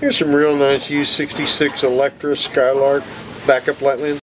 Here's some real nice U66 Electra Skylark backup light lens.